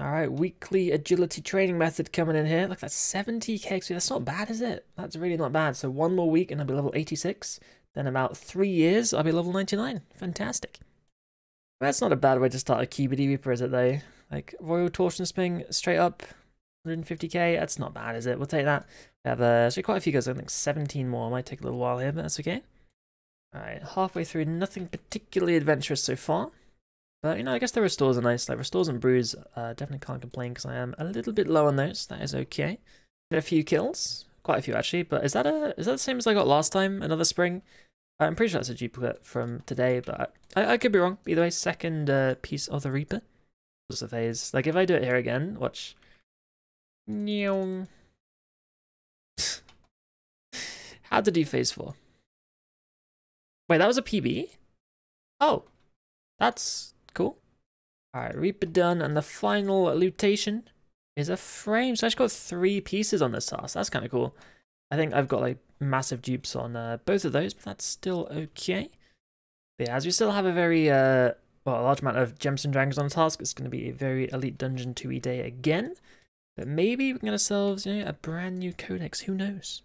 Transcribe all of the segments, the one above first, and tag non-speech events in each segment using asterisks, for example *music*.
All right, weekly agility training method coming in here. Look, that's 70 KXP. That's not bad, is it? That's really not bad. So one more week and I'll be level 86. Then about three years, I'll be level 99. Fantastic. That's not a bad way to start a QBD Reaper, is it, though? Like, Royal Torsion Spring, straight up, 150k. That's not bad, is it? We'll take that. We have uh, actually quite a few guys. I think 17 more. Might take a little while here, but that's okay. All right, halfway through, nothing particularly adventurous so far. But, you know, I guess the restores are nice. Like, restores and brews, uh, definitely can't complain because I am a little bit low on those. That is okay. A few kills. Quite a few, actually. But is that a is that the same as I got last time? Another spring? I'm pretty sure that's a duplicate from today, but I, I could be wrong. Either way, second uh, piece of the Reaper. Was the phase. Like, if I do it here again, watch. New *laughs* How to do phase 4? Wait, that was a PB? Oh, that's cool. Alright, Reaper done, and the final lutation is a frame. So I just got three pieces on this task. That's kind of cool. I think I've got like massive dupes on uh, both of those, but that's still okay. But yeah, as we still have a very, uh, well, a large amount of gems and dragons on the task, it's going to be a very elite dungeon 2e day again. But maybe we can get ourselves, you know, a brand new codex. Who knows?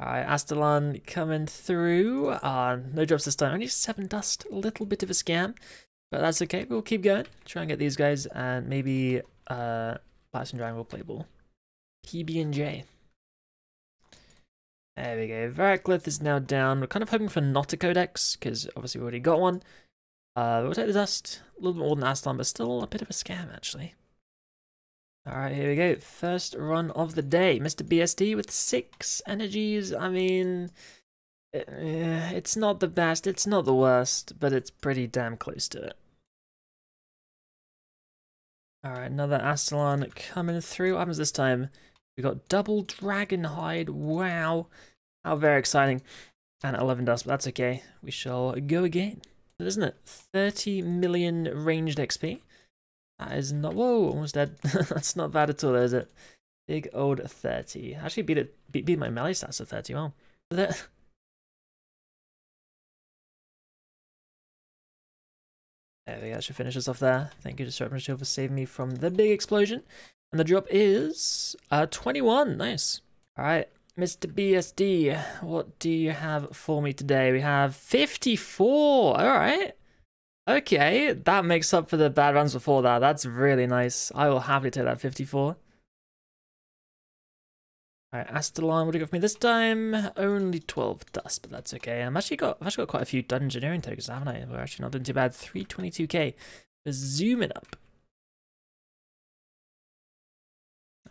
Alright, Astellarn coming through. Uh, no drops this time. Only seven dust. A little bit of a scam. But that's okay. We'll keep going. Try and get these guys. And maybe uh, Bison Dragon will play ball. PB and J. There we go. Verak Lith is now down. We're kind of hoping for not a codex, because obviously we already got one. Uh, we'll take the dust. A little bit more than Astellarn, but still a bit of a scam, actually. Alright, here we go. First run of the day. Mr. BSD with six energies. I mean, eh, it's not the best, it's not the worst, but it's pretty damn close to it. Alright, another Astellarn coming through. What happens this time? We got double dragon hide. Wow. How very exciting. And 11 dust, but that's okay. We shall go again. Isn't it? 30 million ranged XP. That is not. Whoa, almost dead. *laughs* That's not bad at all, is it? Big old 30. Actually, beat it. Beat, beat my melee stats to 30. Well, *laughs* there. There. That should finish us off there. Thank you to Serpent Shield for saving me from the big explosion. And the drop is uh 21. Nice. All right. Mr. BSD, what do you have for me today? We have 54. All right. Okay, that makes up for the bad runs before that. That's really nice. I will happily take that 54. Alright, Astellarn, what do you got for me this time? Only 12 dust, but that's okay. I'm actually got, I've actually got quite a few dungeoneering tokens, haven't I? We're actually not doing too bad. 322k. Let's zoom it up.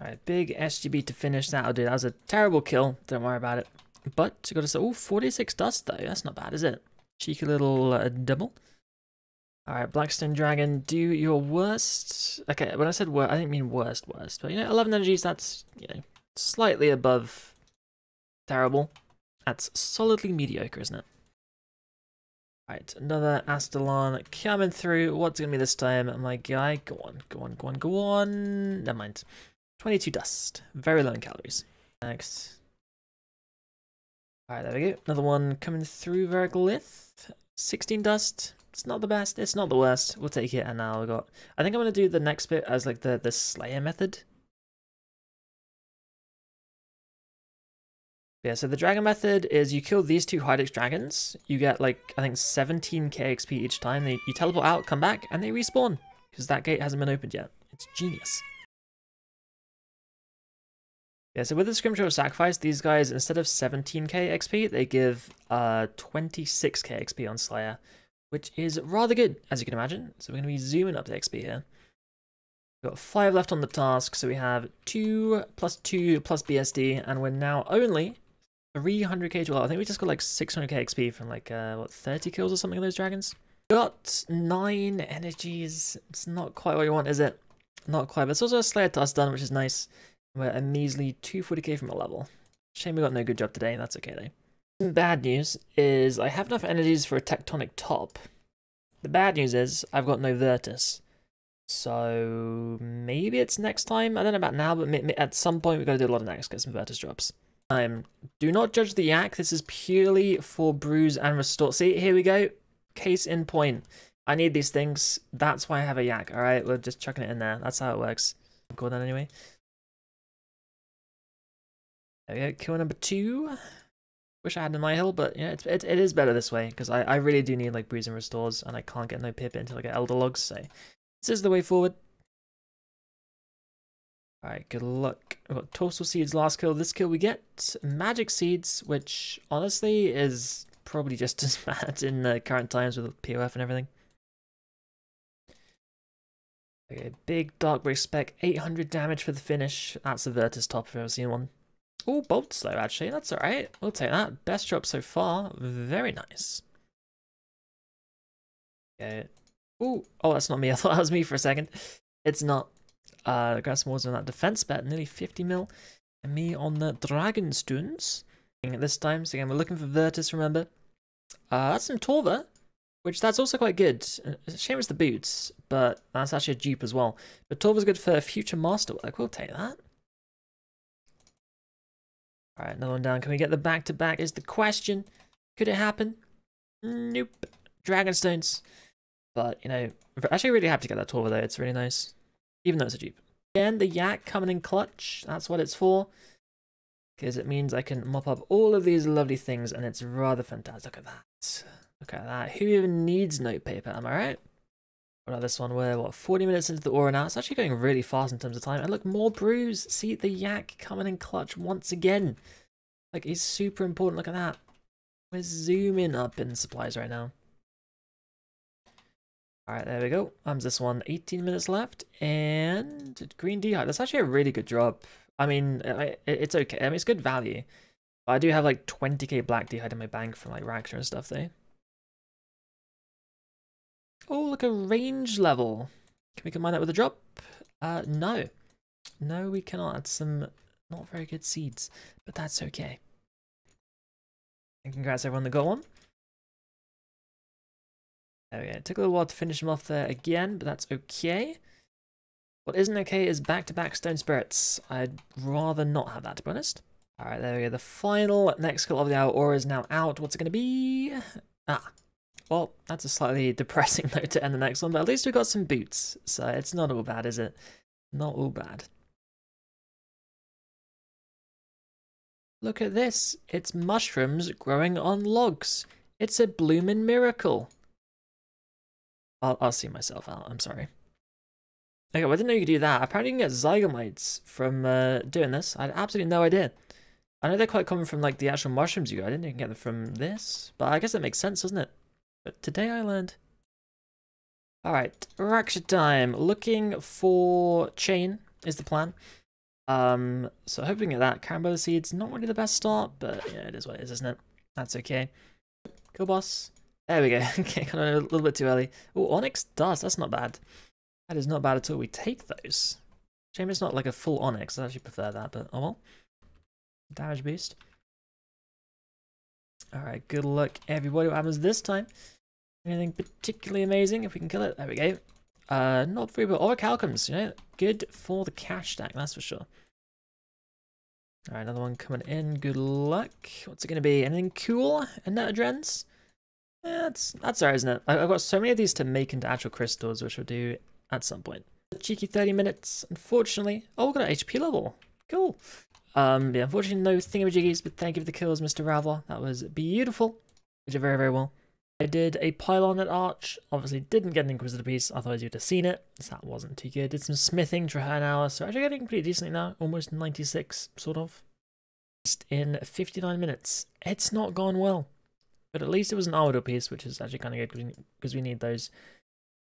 Alright, big SGB to finish. That'll do. That was a terrible kill. Don't worry about it. But, got to say, oh, 46 dust though. That's not bad, is it? Cheeky little uh, double. Alright, Blackstone Dragon, do your worst. Okay, when I said worst, I didn't mean worst, worst. But, you know, 11 energies, that's, you know, slightly above terrible. That's solidly mediocre, isn't it? Alright, another Astellarn coming through. What's going to be this time, oh my guy? Go on, go on, go on, go on. Never mind. 22 dust. Very low in calories. Next. Alright, there we go. Another one coming through, Verak Lith. 16 dust. It's not the best. It's not the worst. We'll take it. And now we got. I think I'm gonna do the next bit as like the the Slayer method. Yeah, so the dragon method is you kill these two Hydrix dragons, you get like, I think 17k XP each time, they, you teleport out, come back, and they respawn, because that gate hasn't been opened yet. It's genius. Yeah, so with the Scrimshaw of Sacrifice, these guys, instead of 17k XP, they give uh 26k XP on Slayer, which is rather good, as you can imagine. So we're going to be zooming up the XP here. We've got 5 left on the task, so we have 2 plus 2 plus BSD, and we're now only 300k to well, I think we just got like 600k XP from like, uh, what, 30 kills or something of those dragons? Got 9 energies. It's not quite what you want, is it? Not quite, but it's also a Slayer task done, which is nice. We're a measly 240k from a level. Shame we got no good job today, that's okay though. Bad news is I have enough energies for a tectonic top. The bad news is I've got no Virtus. So maybe it's Nex time. I don't know about now, but at some point we've got to do a lot of next get some Virtus drops. Um, do not judge the yak. This is purely for brews and restore. See, here we go. Case in point. I need these things. That's why I have a yak. All right, we're just chucking it in there. That's how it works. Go then anyway. There we go. Kill number two. Wish I had an hill, but yeah, it's, it, it is better this way because I, I really do need like Breeze and restores and I can't get no pip until I get elder logs. So this is the way forward. Alright, good luck. We've got Toastal Seeds last kill. This kill we get Magic Seeds, which honestly is probably just *laughs* as bad in the current times with POF and everything. Okay, big Dark Break spec, 800 damage for the finish. That's the Virtus top if I've ever seen one. Oh, Bolt Slow actually, that's alright. We'll take that. Best drop so far. Very nice. Okay. Ooh, oh, that's not me. *laughs* I thought that was me for a second. It's not. Uh, Grassmore's on that defense bet, nearly 50 mil. And me on the Dragonstones. At this time, so again, we're looking for Virtus, remember? Uh, that's some Torva, which that's also quite good. Shame it's the boots, but that's actually a dupe as well. But Torva's good for future masterwork. We'll take that. Alright, another one down. Can we get the back-to-back -back is the question. Could it happen? Nope. Dragonstones. But, you know, actually really happy to get that Torva though. It's really nice even though it's a Jeep. Again, the Yak coming in clutch, that's what it's for. Because it means I can mop up all of these lovely things and it's rather fantastic. Look at that. Look at that. Who even needs notepaper, am I right? About this one? We're, what, 40 minutes into the aura now? It's actually going really fast in terms of time. And look, more brews. See the Yak coming in clutch once again. Like, he's super important. Look at that. We're zooming up in supplies right now. Alright, there we go. Um, this one 18 minutes left. And green d'hide. That's actually a really good drop. I mean, it's okay. I mean, it's good value. But I do have like 20k black d'hide in my bank from like Raksha and stuff though. Oh, look, a range level. Can we combine that with a drop? Uh, no. No, we cannot. That's some not very good seeds, but that's okay. And congrats everyone that got one. There we go. It took a little while to finish them off there again, but that's okay. What isn't okay is back-to-back -back Stone Spirits. I'd rather not have that, to be honest. Alright, there we go. The final Nex skill of the hour aura is now out. What's it going to be? Ah, well, that's a slightly *laughs* depressing *laughs* note to end the next one, but at least we got some boots, so it's not all bad, is it? Not all bad. Look at this. It's mushrooms growing on logs. It's a bloomin' miracle. I'll, I'll see myself out. I'm sorry. Okay, well, I didn't know you could do that. Apparently you can get zygomites from uh, doing this. I had absolutely no idea. I know they're quite common from like the actual mushrooms you got. I didn't know you can get them from this. But I guess it makes sense, doesn't it? But today I learned. Alright, Raksha time. Looking for chain is the plan. Um, so hoping at that. Carambola seeds, not really the best start, but yeah, it is what it is, isn't it? That's okay. Go boss. There we go. *laughs* okay, kind of a little bit too early. Oh, Onyx does. That's not bad. That is not bad at all. We take those. Shame it's not like a full Onyx. I actually prefer that, but oh well. Damage boost. Alright, good luck everybody. What happens this time? Anything particularly amazing? If we can kill it. There we go. Uh, not free, but Orichalcums, you know, good for the cash stack, that's for sure. Alright, another one coming in. Good luck. What's it to be? Anything cool? Annetta Drens? Yeah, that's that's alright, isn't it? I've got so many of these to make into actual crystals, which we'll do at some point. Cheeky 30 minutes, unfortunately. Oh, we got an HP level. Cool. Um, yeah, unfortunately, no thingamajiggies, but thank you for the kills, Mr. Raveler. That was beautiful. You did very, very well. I did a pylon at Arch. Obviously, didn't get an Inquisitor piece. Otherwise, you'd have seen it. That wasn't too good. Did some smithing for an hour. So actually getting pretty decently now. Almost 96, sort of. Just in 59 minutes. It's not gone well. But at least it was an Aldo piece, which is actually kind of good because we need those.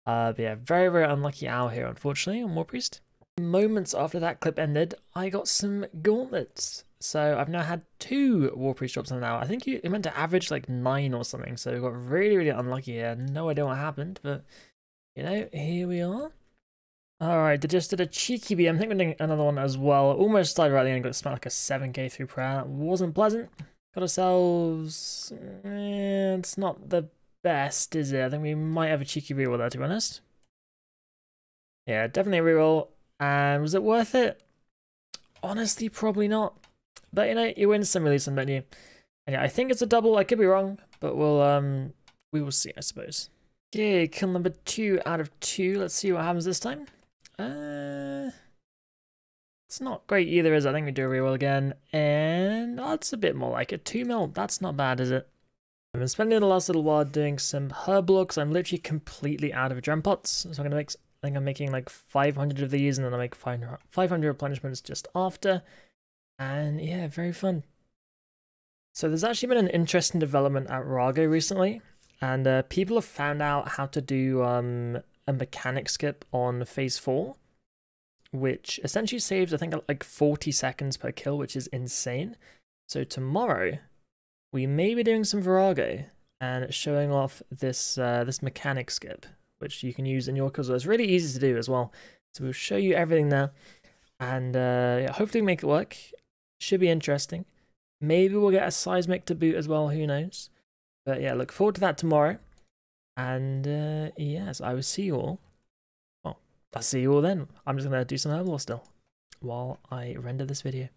Uh, but yeah, very, very unlucky owl here, unfortunately, on War Priest. Moments after that clip ended, I got some gauntlets. So I've now had two War Priest drops in an hour. I think you, it meant to average like nine or something. So we got really, really unlucky here. No idea what happened, but you know, here we are. Alright, they just did a cheeky beat. I'm thinking another one as well. Almost started right at the end, got smelled like a 7k through prayer. That wasn't pleasant. Got ourselves... Eh, it's not the best, is it? I think we might have a cheeky reroll there, to be honest. Yeah, definitely a reroll. And was it worth it? Honestly, probably not. But, you know, you win some, release some, you? And yeah, I think it's a double. I could be wrong, but we'll, um, we will see, I suppose. Okay, kill number two out of two. Let's see what happens this time. Uh, it's not great either, is it? I think we do a reroll again. And that's a bit more like a Two mil, that's not bad, is it? I've been spending the last little while doing some herb looks. I'm literally completely out of gem pots. So I'm to make, I think I'm making like 500 of these and then I make 500 replenishments just after. And yeah, very fun. So there's actually been an interesting development at Rago recently and uh, people have found out how to do um, a mechanic skip on phase four, which essentially saves I think like 40 seconds per kill, which is insane. So tomorrow we may be doing some Vorago and showing off this uh, this mechanic skip, which you can use in your kills. It's really easy to do as well. So we'll show you everything there, and uh, yeah, hopefully make it work. Should be interesting. Maybe we'll get a seismic to boot as well. Who knows? But yeah, look forward to that tomorrow. And uh, yes, I will see you all. Well, I'll see you all then. I'm just going to do some herbal still while I render this video.